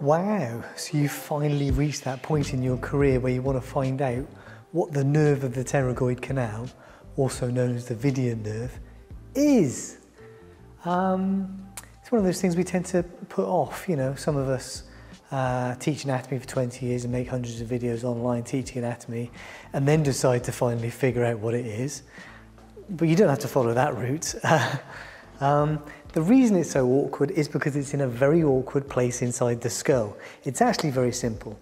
Wow, so you finally reached that point in your career where you want to find out what the nerve of the pterygoid canal, also known as the Vidian nerve, is. Um, it's one of those things we tend to put off, you know, some of us uh, teach anatomy for 20 years and make hundreds of videos online teaching anatomy and then decide to finally figure out what it is. But you don't have to follow that route. um, the reason it's so awkward is because it's in a very awkward place inside the skull. It's actually very simple.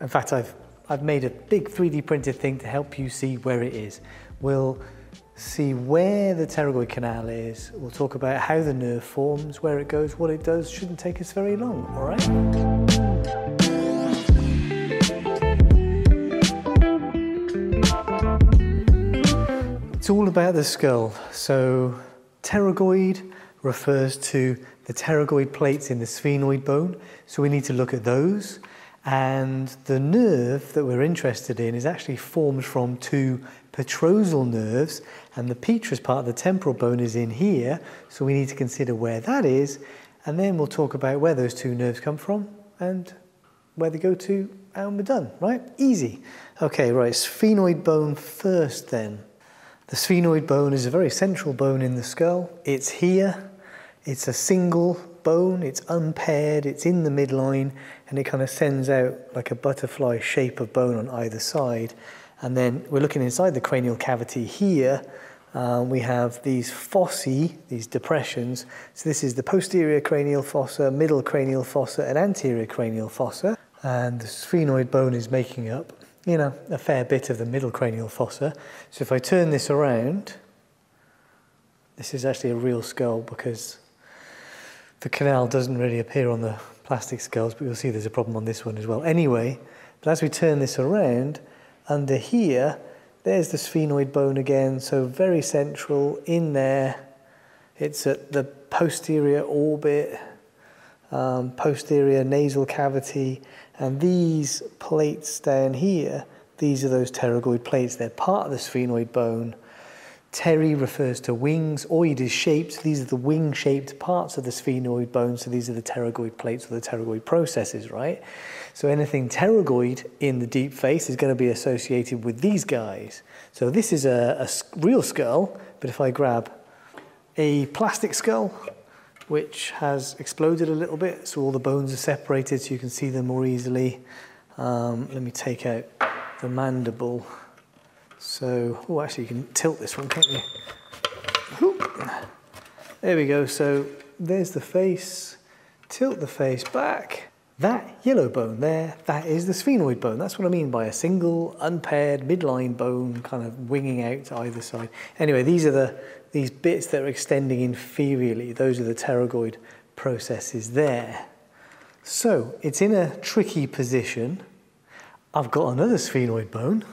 In fact, I've, I've made a big 3D printed thing to help you see where it is. We'll see where the pterygoid canal is. We'll talk about how the nerve forms, where it goes, what it does. Shouldn't take us very long, all right? It's all about the skull. So pterygoid refers to the pterygoid plates in the sphenoid bone. So we need to look at those. And the nerve that we're interested in is actually formed from two petrosal nerves, and the petrous part of the temporal bone is in here, so we need to consider where that is, and then we'll talk about where those two nerves come from and where they go to, and we're done, right? Easy. Okay, right, sphenoid bone first then. The sphenoid bone is a very central bone in the skull. It's here, it's a single bone, it's unpaired, it's in the midline, and it kind of sends out like a butterfly shape of bone on either side. And then we're looking inside the cranial cavity here. Uh, we have these fossae, these depressions. So this is the posterior cranial fossa, middle cranial fossa, and anterior cranial fossa. And the sphenoid bone is making up, you know, a fair bit of the middle cranial fossa. So if I turn this around, this is actually a real skull because the canal doesn't really appear on the plastic skulls, but you'll see there's a problem on this one as well. Anyway, but as we turn this around, under here, there's the sphenoid bone again, so very central in there. It's at the posterior orbit, um, posterior nasal cavity, and these plates down here, these are those pterygoid plates. They're part of the sphenoid bone. Pteri refers to wings. Oid is shaped. These are the wing-shaped parts of the sphenoid bone. So these are the pterygoid plates or the pterygoid processes, right? So anything pterygoid in the deep face is going to be associated with these guys. So this is a, a real skull, but if I grab a plastic skull, which has exploded a little bit, so all the bones are separated so you can see them more easily. Um, let me take out the mandible. So, oh, actually, you can tilt this one, can't you? There we go. So, there's the face. Tilt the face back. That yellow bone there, that is the sphenoid bone. That's what I mean by a single, unpaired, midline bone kind of winging out to either side. Anyway, these are the these bits that are extending inferiorly. Those are the pterygoid processes there. So, it's in a tricky position. I've got another sphenoid bone.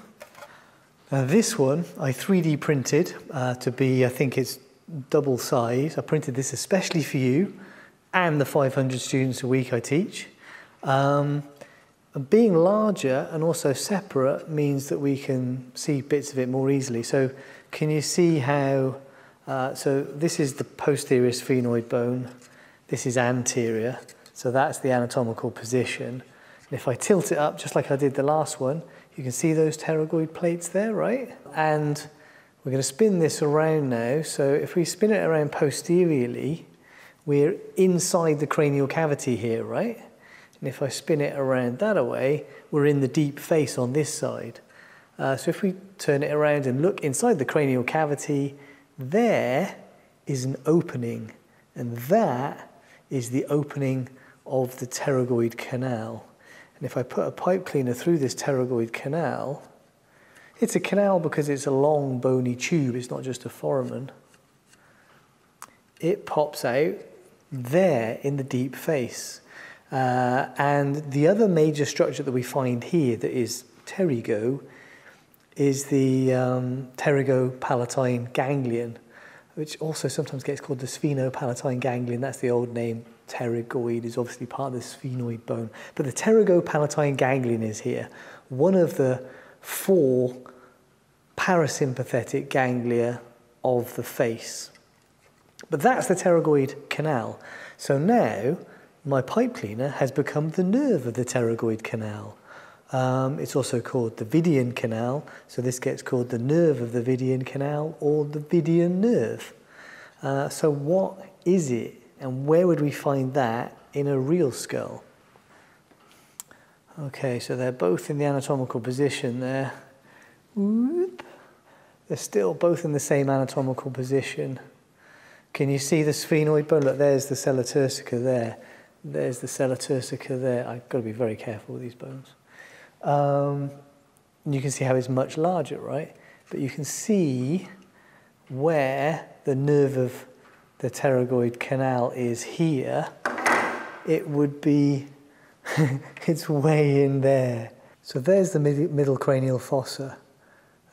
Now this one I 3D printed uh, to be, I think it's double size. I printed this especially for you and the 500 students a week I teach. Um, being larger and also separate means that we can see bits of it more easily. So can you see how, uh, so this is the posterior sphenoid bone, this is anterior, so that's the anatomical position. And if I tilt it up just like I did the last one, you can see those pterygoid plates there, right? And we're going to spin this around now. So if we spin it around posteriorly, we're inside the cranial cavity here, right? And if I spin it around that way, we're in the deep face on this side. Uh, so if we turn it around and look inside the cranial cavity, there is an opening, and that is the opening of the pterygoid canal. And if I put a pipe cleaner through this pterygoid canal, it's a canal because it's a long bony tube, it's not just a foramen. It pops out there in the deep face. Uh, and the other major structure that we find here that is pterygo is the um, pterygopalatine ganglion, which also sometimes gets called the sphenopalatine ganglion. That's the old name pterygoid is obviously part of the sphenoid bone. But the pterygopalatine ganglion is here, one of the four parasympathetic ganglia of the face. But that's the pterygoid canal. So now, my pipe cleaner has become the nerve of the pterygoid canal. Um, it's also called the Vidian canal, so this gets called the nerve of the Vidian canal or the Vidian nerve. Uh, so what is it and where would we find that in a real skull? Okay, so they're both in the anatomical position there. Whoop. They're still both in the same anatomical position. Can you see the sphenoid bone? Look, there's the sella turcica there. There's the sella turcica there. I've got to be very careful with these bones. Um, you can see how it's much larger, right? But you can see where the nerve of the pterygoid canal is here. It would be, it's way in there. So there's the mid middle cranial fossa,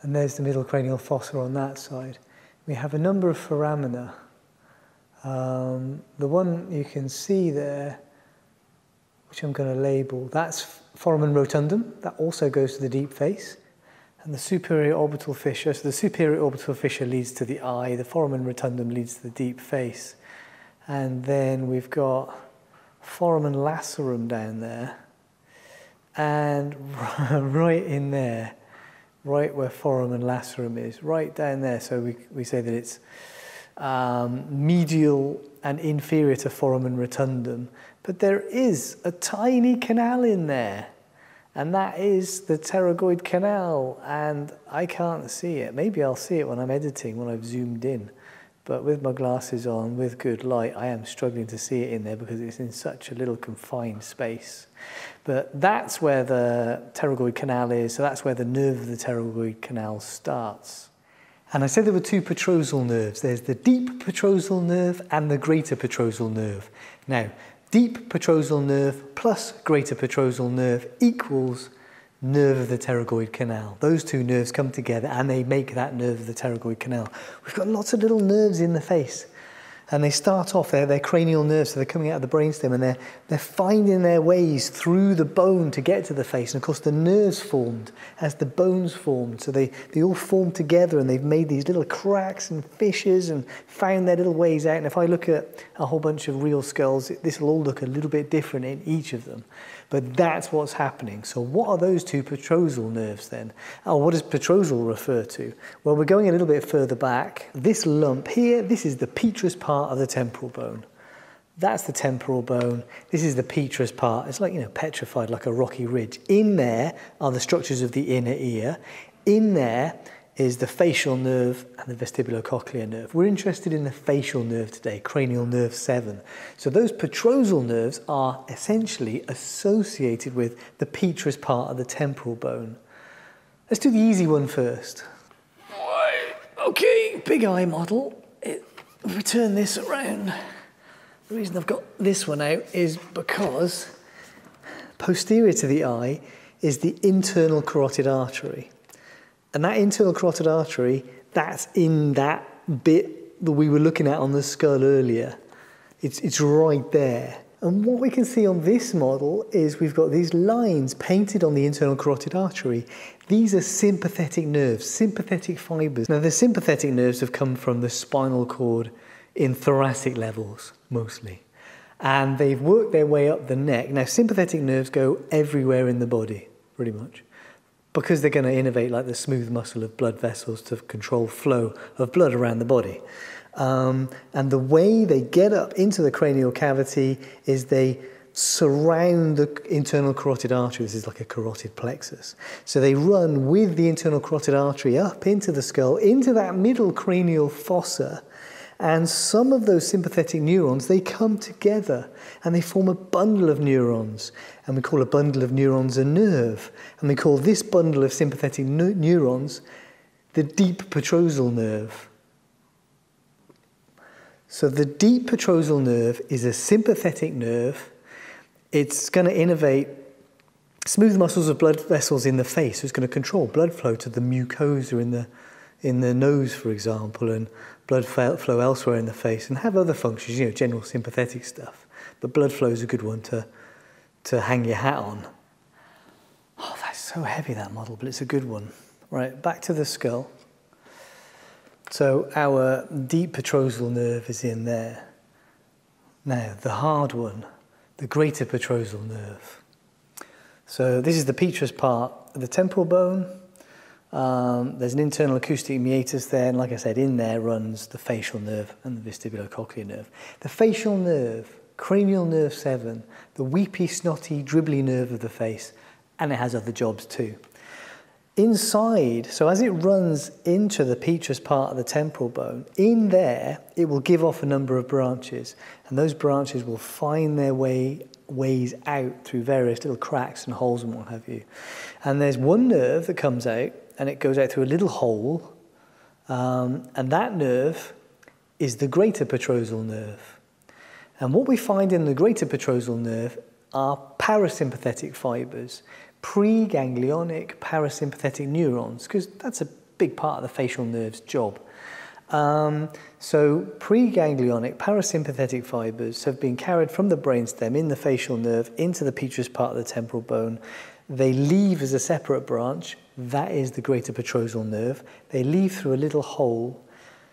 and there's the middle cranial fossa on that side. We have a number of foramina. Um, the one you can see there, which I'm going to label, that's foramen rotundum, that also goes to the deep face. And the superior orbital fissure, so the superior orbital fissure leads to the eye, the foramen rotundum leads to the deep face. And then we've got foramen lacerum down there. And right in there, right where foramen lacerum is, right down there. So we, we say that it's um, medial and inferior to foramen rotundum. But there is a tiny canal in there, and that is the pterygoid canal, and I can't see it. Maybe I'll see it when I'm editing, when I've zoomed in. But with my glasses on, with good light, I am struggling to see it in there because it's in such a little confined space. But that's where the pterygoid canal is, so that's where the nerve of the pterygoid canal starts. And I said there were two petrosal nerves. There's the deep petrosal nerve and the greater petrosal nerve. Now, deep petrosal nerve plus greater petrosal nerve equals nerve of the pterygoid canal. Those two nerves come together and they make that nerve of the pterygoid canal. We've got lots of little nerves in the face. And they start off, they're, cranial nerves, so they're coming out of the brainstem and they're, they're finding their ways through the bone to get to the face. And of course, the nerves formed as the bones formed. So they, they all formed together and they've made these little cracks and fissures and found their little ways out. And if I look at a whole bunch of real skulls, this will all look a little bit different in each of them. But that's what's happening. So what are those two petrosal nerves then? Oh, what does petrosal refer to? Well, we're going a little bit further back. This lump here, this is the petrous part of the temporal bone. That's the temporal bone. This is the petrous part. It's like, you know, petrified like a rocky ridge. In there are the structures of the inner ear. In there is the facial nerve and the vestibulocochlear nerve. We're interested in the facial nerve today, cranial nerve 7. So those petrosal nerves are essentially associated with the petrous part of the temporal bone. Let's do the easy one first. Okay, big eye model. It, if we turn this around, the reason I've got this one out is because posterior to the eye is the internal carotid artery. And that internal carotid artery, that's in that bit that we were looking at on the skull earlier. It's, it's right there. And what we can see on this model is we've got these lines painted on the internal carotid artery. These are sympathetic nerves, sympathetic fibers. Now, the sympathetic nerves have come from the spinal cord in thoracic levels, mostly. And they've worked their way up the neck. Now, sympathetic nerves go everywhere in the body, pretty much because they're going to innervate like the smooth muscle of blood vessels to control flow of blood around the body. Um, and the way they get up into the cranial cavity is they surround the internal carotid artery. This is like a carotid plexus. So they run with the internal carotid artery up into the skull, into that middle cranial fossa, and some of those sympathetic neurons, they come together and they form a bundle of neurons. And we call a bundle of neurons a nerve. And we call this bundle of sympathetic neurons the deep petrosal nerve. So the deep petrosal nerve is a sympathetic nerve. It's going to innervate smooth muscles of blood vessels in the face. So it's going to control blood flow to the mucosa in the, in the nose, for example, and blood flow elsewhere in the face and have other functions, you know, general sympathetic stuff. But blood flow is a good one to, to hang your hat on. Oh, that's so heavy, that model, but it's a good one. Right, back to the skull. So our deep petrosal nerve is in there. Now, the hard one, the greater petrosal nerve. So this is the petrous part of the temporal bone. Um, there's an internal acoustic meatus there, and like I said, in there runs the facial nerve and the vestibulocochlear nerve. The facial nerve, cranial nerve 7, the weepy, snotty, dribbly nerve of the face, and it has other jobs too. Inside, so as it runs into the petrous part of the temporal bone, in there it will give off a number of branches, and those branches will find their way ways out through various little cracks and holes and what have you. And there's one nerve that comes out, and it goes out through a little hole, um, and that nerve is the greater petrosal nerve. And what we find in the greater petrosal nerve are parasympathetic fibers preganglionic parasympathetic neurons, because that's a big part of the facial nerve's job. Um, so preganglionic parasympathetic fibers have been carried from the brainstem in the facial nerve into the petrous part of the temporal bone. They leave as a separate branch. That is the greater petrosal nerve. They leave through a little hole.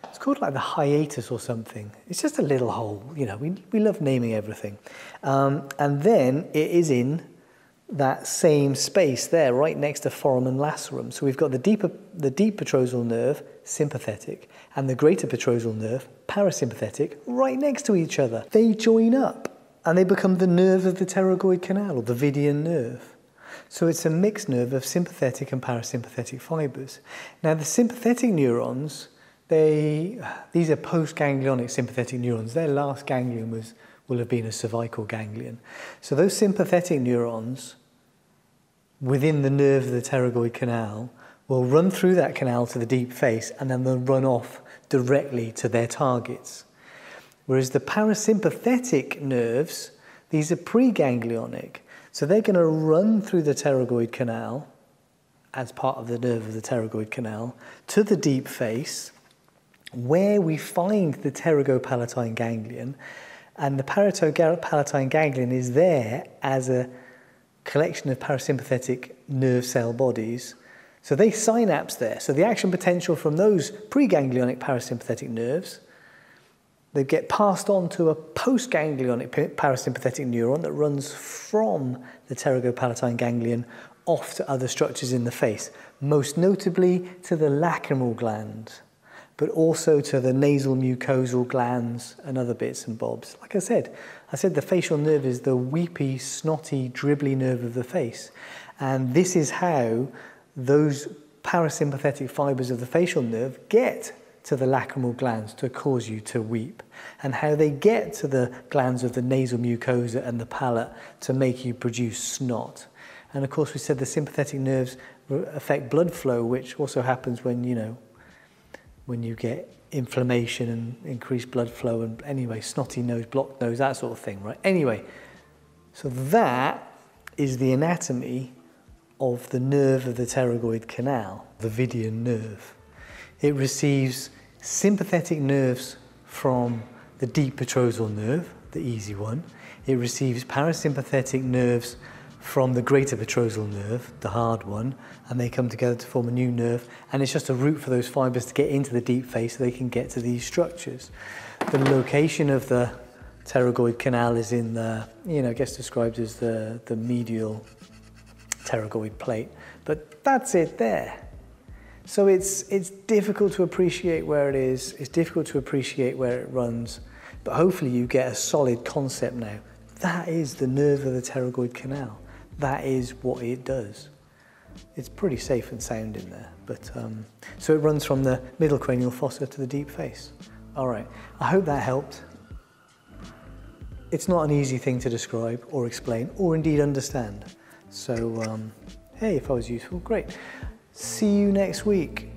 It's called like the hiatus or something. It's just a little hole. You know, we, we love naming everything. Um, and then it is in that same space there, right next to foramen lacerum. So we've got the deeper, the deep petrosal nerve, sympathetic, and the greater petrosal nerve, parasympathetic, right next to each other. They join up and they become the nerve of the pterygoid canal, or the Vidian nerve. So it's a mixed nerve of sympathetic and parasympathetic fibers. Now the sympathetic neurons, they, these are postganglionic sympathetic neurons. Their last ganglion was, will have been a cervical ganglion. So those sympathetic neurons within the nerve of the pterygoid canal will run through that canal to the deep face and then they'll run off directly to their targets. Whereas the parasympathetic nerves, these are preganglionic, so they're going to run through the pterygoid canal as part of the nerve of the pterygoid canal to the deep face where we find the pterygopalatine ganglion and the pterygopalatine ganglion is there as a collection of parasympathetic nerve cell bodies. So they synapse there. So the action potential from those preganglionic parasympathetic nerves, they get passed on to a postganglionic parasympathetic neuron that runs from the pterygopalatine ganglion off to other structures in the face, most notably to the lacrimal gland but also to the nasal mucosal glands and other bits and bobs. Like I said, I said the facial nerve is the weepy, snotty, dribbly nerve of the face. And this is how those parasympathetic fibers of the facial nerve get to the lacrimal glands to cause you to weep, and how they get to the glands of the nasal mucosa and the palate to make you produce snot. And of course, we said the sympathetic nerves affect blood flow, which also happens when, you know, when you get inflammation and increased blood flow and anyway, snotty nose, blocked nose, that sort of thing, right? Anyway, so that is the anatomy of the nerve of the pterygoid canal, the Vidian nerve. It receives sympathetic nerves from the deep petrosal nerve, the easy one. It receives parasympathetic nerves from the greater petrosal nerve, the hard one, and they come together to form a new nerve. And it's just a route for those fibers to get into the deep face so they can get to these structures. The location of the pterygoid canal is in the, you know, gets described as the, the medial pterygoid plate. But that's it there. So it's, it's difficult to appreciate where it is, it's difficult to appreciate where it runs, but hopefully you get a solid concept now. That is the nerve of the pterygoid canal that is what it does. It's pretty safe and sound in there. But um, so it runs from the middle cranial fossa to the deep face. All right, I hope that helped. It's not an easy thing to describe or explain or indeed understand. So, um, hey, if I was useful, great. See you next week.